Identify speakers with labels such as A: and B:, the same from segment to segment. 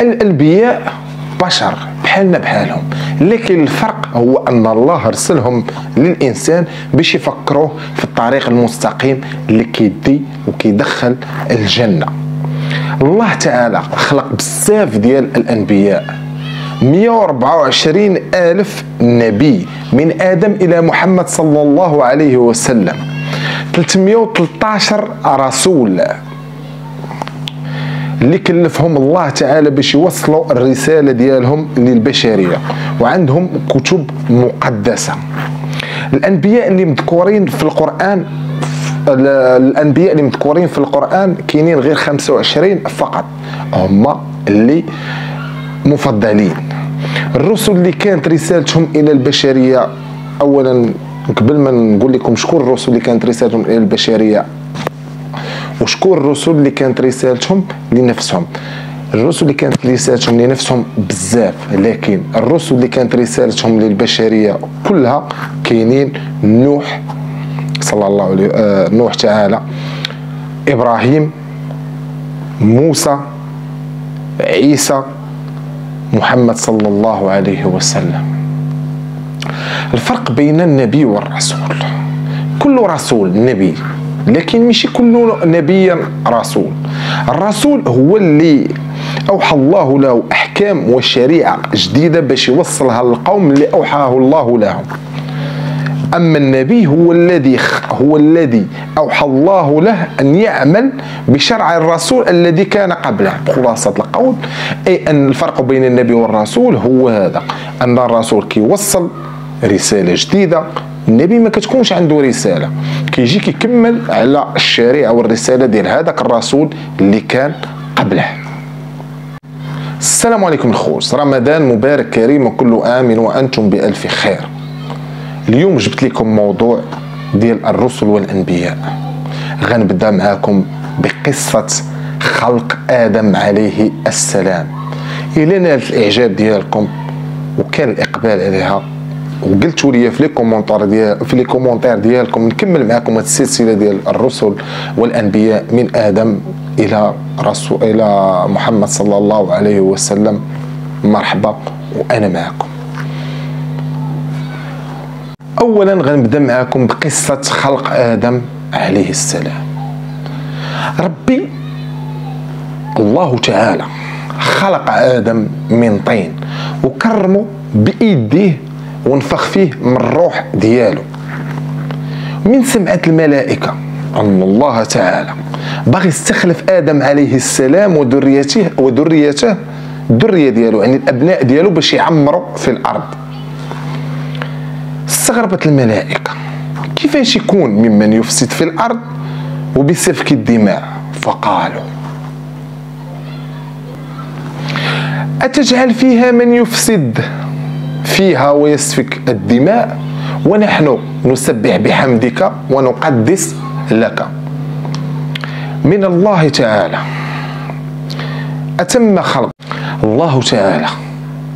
A: الأنبياء بشر بحالنا بحالهم. لكن الفرق هو أن الله ارسلهم للإنسان باش يفكروه في الطريق المستقيم اللي كيدي وكيدخل الجنة. الله تعالى خلق بزاف ديال الأنبياء. 124 ألف نبي من آدم إلى محمد صلى الله عليه وسلم. 313 رسول. اللي كلفهم الله تعالى باش يوصلوا الرسالة ديالهم للبشرية. وعندهم كتب مقدسة. الأنبياء اللي مذكورين في القرآن الأنبياء اللي مذكورين في القرآن كاينين غير 25 فقط. هما اللي مفضلين. الرسل اللي كانت رسالتهم إلى البشرية اولا قبل ما نقول لكم شكون الرسل اللي كانت رسالتهم إلى البشرية؟ وشكون الرسل اللي كانت رسالتهم لنفسهم الرسل اللي كانت رسالتهم لنفسهم بزاف لكن الرسل اللي كانت رسالتهم للبشريه كلها كاينين نوح صلى الله عليه آه نوح تعالى إبراهيم موسى عيسى محمد صلى الله عليه وسلم الفرق بين النبي والرسول كل رسول نبي لكن مش كل نبي رسول. الرسول هو اللي أوحى الله له أحكام وشريعة جديدة باش يوصلها للقوم اللي أوحاه الله لهم. أما النبي هو الذي هو الذي أوحى الله له أن يعمل بشرع الرسول الذي كان قبله. خلاصة القول أي أن الفرق بين النبي والرسول هو هذا أن الرسول كيوصل رسالة جديدة النبي ما كتكونش عنده رسالة. كيجي كيكمل على الشريعة والرسالة ديال هذاك الرسول اللي كان قبله. السلام عليكم الخوص. رمضان مبارك كريم وكل آمن وأنتم بألف خير. اليوم جبت لكم موضوع ديال الرسل والأنبياء. غنبدأ معاكم بقصة خلق آدم عليه السلام. إلى نالت الإعجاب ديالكم وكان الإقبال عليها وقلتوا لي في les commentaires ديال في les commentaires ديالكم نكمل معكم هذه السلسلة ديال الرسل والأنبياء من آدم إلى رسول إلى محمد صلى الله عليه وسلم. مرحبا وأنا معكم. اولا غنبدأ معكم بقصة خلق آدم عليه السلام. ربي الله تعالى خلق آدم من طين وكرمه بإيديه ونفخ فيه من الروح ديالو. من سمعت الملائكة. أن الله تعالى باغي يستخلف آدم عليه السلام وذريته وذريته الذريه ديالو يعني الأبناء ديالو باش يعمروا في الأرض. استغربت الملائكة. كيفاش يكون ممن يفسد في الأرض وبسفك الدماء؟ فقالوا أتجعل فيها من يفسد؟ فيها ويسفك الدماء ونحن نسبح بحمدك ونقدس لك. من الله تعالى أتم خلق الله تعالى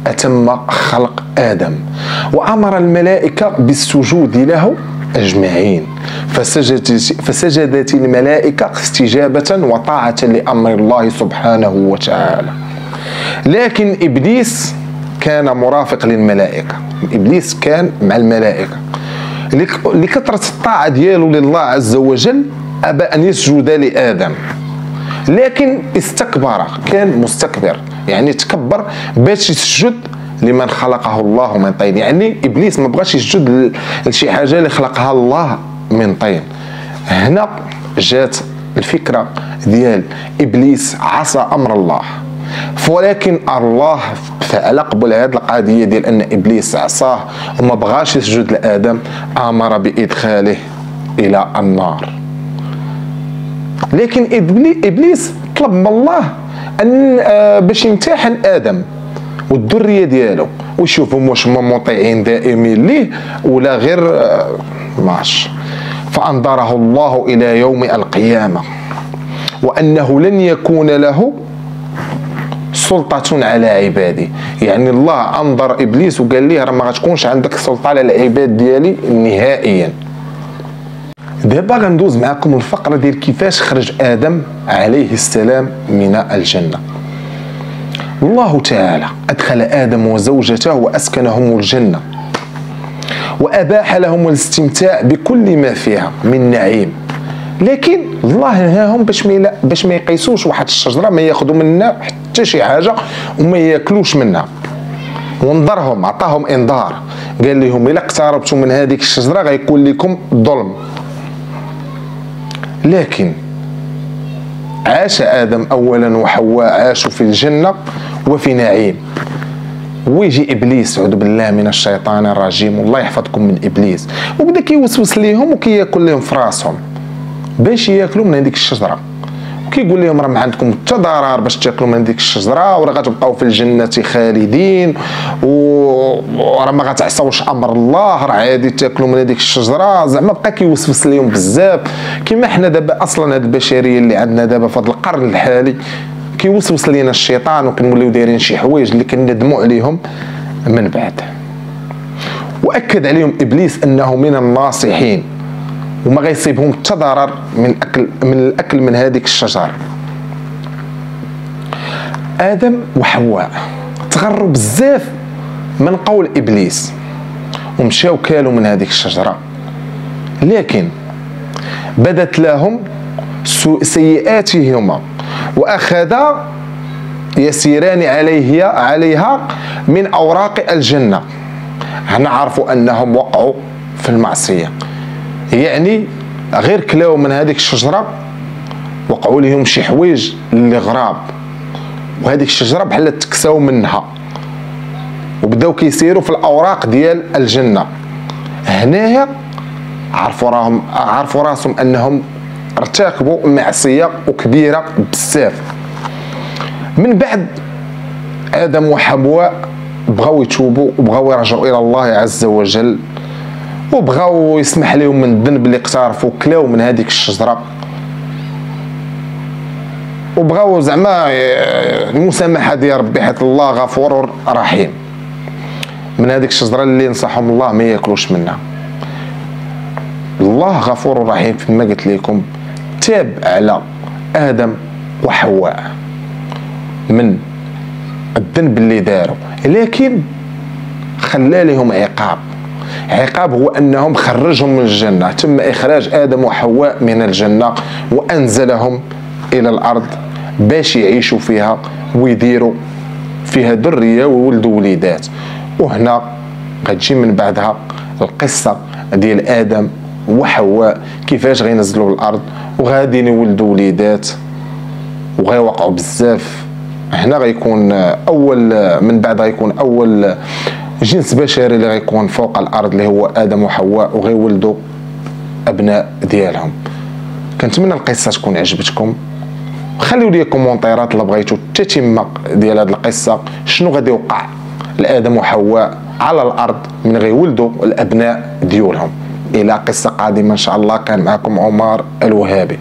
A: أتم خلق آدم وأمر الملائكة بالسجود له أجمعين. فسجدت, فسجدت الملائكة استجابة وطاعة لأمر الله سبحانه وتعالى. لكن إبليس كان مرافق للملائكة. إبليس كان مع الملائكة. لكثرة الطاعة ديالو لله عز وجل أبى أن يسجد لآدم. لكن استكبر كان مستكبر. يعني تكبر باش يسجد لمن خلقه الله من طين. يعني إبليس ما بغاش يسجد لشي حاجة اللي خلقها الله من طين. هنا جات الفكرة ديال إبليس عصى أمر الله. ولكن الله فعل قبل هذه القضية ديال أن إبليس عصاه وما بغاش يسجد لآدم آمر بإدخاله إلى النار. لكن إبليس طلب من الله أن آه، باش يمتحن آدم والذرية ديالو. ويشوفهم واش هما مطيعين دائمين ليه ولا غير آه، ماش فأنظره الله إلى يوم القيامة وأنه لن يكون له سلطة على عبادي. يعني الله أنظر إبليس وقال ليه راه ما غتكونش عندك سلطة على العباد ديالي نهائيا. دابا غندوز معكم الفقرة ديال كيفاش خرج آدم عليه السلام من الجنة. الله تعالى أدخل آدم وزوجته وأسكنهم الجنة. وأباح لهم الاستمتاع بكل ما فيها من نعيم. لكن الله نهاهم باش ما باش ما يقيسوش واحد الشجرة ما ياخذوا منها حتى شي حاجة وما ياكلوش منها. وانظرهم عطاهم انذار. قال لهم إلا اقتربتم من هذيك الشجرة غيكون لكم ظلم. لكن عاش آدم اولا وحواء عاشوا في الجنة وفي نعيم. ويجي إبليس أعوذ بالله من الشيطان الرجيم والله يحفظكم من إبليس. وبدا كيوسوس ليهم وكياكل لهم في راسهم. باش ياكلوا من هذيك الشجرة. كيقول لهم راه ما عندكم حتى ضرر باش تاكلوا من ديك الشجرة وراه غتبقاو في الجنة خالدين وراه ما غتعصوش أمر الله راه عادي تاكلوا من هذيك الشجرة. زعما بقى كيوسوس لهم بزاف. كما حنا دابا أصلا هاد البشرية اللي عندنا دابا في هذا القرن الحالي كيوسوس لينا الشيطان وكنوليو دايرين شي حوايج اللي كندموا عليهم من بعد. وأكد عليهم إبليس أنه من الناصحين. وما غيصيبهم حتى ضرر من اكل من الأكل من هذيك الشجره آدم وحواء تغروا بزاف من قول إبليس ومشاو كالوا من هذيك الشجرة. لكن بدت لهم سيئاتهما واخذا يسيران عليه عليها من أوراق الجنة. نعرف أنهم وقعوا في المعصية. يعني غير كلاو من هذيك الشجرة وقعوا لهم شي حوايج اللي غراب. وهذيك الشجرة بحال تكساو منها. وبداو كيسيروا في الأوراق ديال الجنة. هنايا عرفوا راهم عرفوا راسهم أنهم ارتكبوا معصية وكبيره بزاف. من بعد آدم وحواء بغاو يتوبوا وبغاو يرجعوا إلى الله عز وجل. وبغاو يسمح لهم من الذنب اللي اقترفوا كلاو من هذيك الشجرة. وبغاو زعما المسامحة ديال ربي حيت الله غفور رحيم. من هذيك الشجرة اللي نصحهم الله ما ياكلوش منها. الله غفور رحيم كما قلت لكم تاب على آدم وحواء من الذنب اللي داروا. لكن خلى لهم عقاب. عقاب هو أنهم خرجهم من الجنة. تم إخراج آدم وحواء من الجنة وأنزلهم إلى الأرض باش يعيشوا فيها ويديروا فيها ذرية ويولدوا وليدات. وهنا غتجي من بعدها القصة ديال آدم وحواء كيفاش غينزلوا الأرض وغادي يولدوا وليدات. وغيوقعوا بزاف. هنا غيكون أول من بعد غيكون أول جنس بشري اللي غيكون فوق الأرض اللي هو آدم وحواء وغيولدوا أبناء ديالهم. كنتمنى القصة تكون عجبتكم. خليو لي كومونتيرات الا بغيتو التتمه ديال هذه القصة. شنو غادي يوقع لادم وحواء على الأرض من غيولدوا الأبناء ديالهم إلى قصة قادمة إن شاء الله. كان معكم عمر الوهابي.